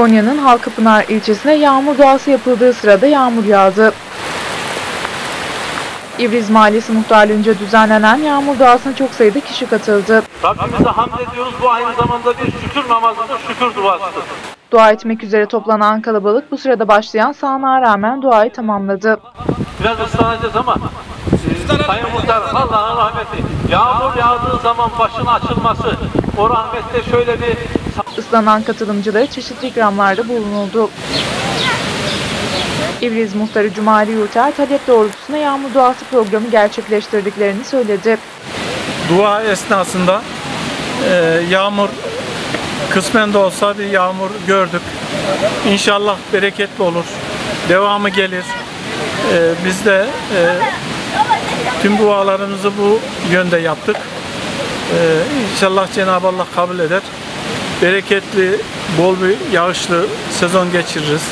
Konya'nın Halkapınar ilçesine yağmur duası yapıldığı sırada yağmur yağdı. İvriz Mahallesi muhtarlığınca düzenlenen yağmur duasına çok sayıda kişi katıldı. Rabbimize hamd ediyoruz. Bu aynı zamanda bir şükür namazıdır, şükür duasıdır. Dua etmek üzere toplanan kalabalık bu sırada başlayan sağanağa rağmen duayı tamamladı. Biraz ıslanacağız ama e, Sayın Muhtar Allah'ın rahmeti. Yağmur yağdığı zaman başın açılması, o rahmette şöyle bir Islanan katılımcılara çeşitli ikramlarda bulunuldu. İvriz Muhtarı Cumali Yurter talep doğrultusunda yağmur duası programı gerçekleştirdiklerini söyledi. dua esnasında e, yağmur kısmen de olsa bir yağmur gördük. İnşallah bereketli olur. Devamı gelir. E, biz de e, tüm dualarımızı bu yönde yaptık. E, inşallah Cenab-ı Allah kabul eder. Bereketli, bol bir yağışlı sezon geçiririz.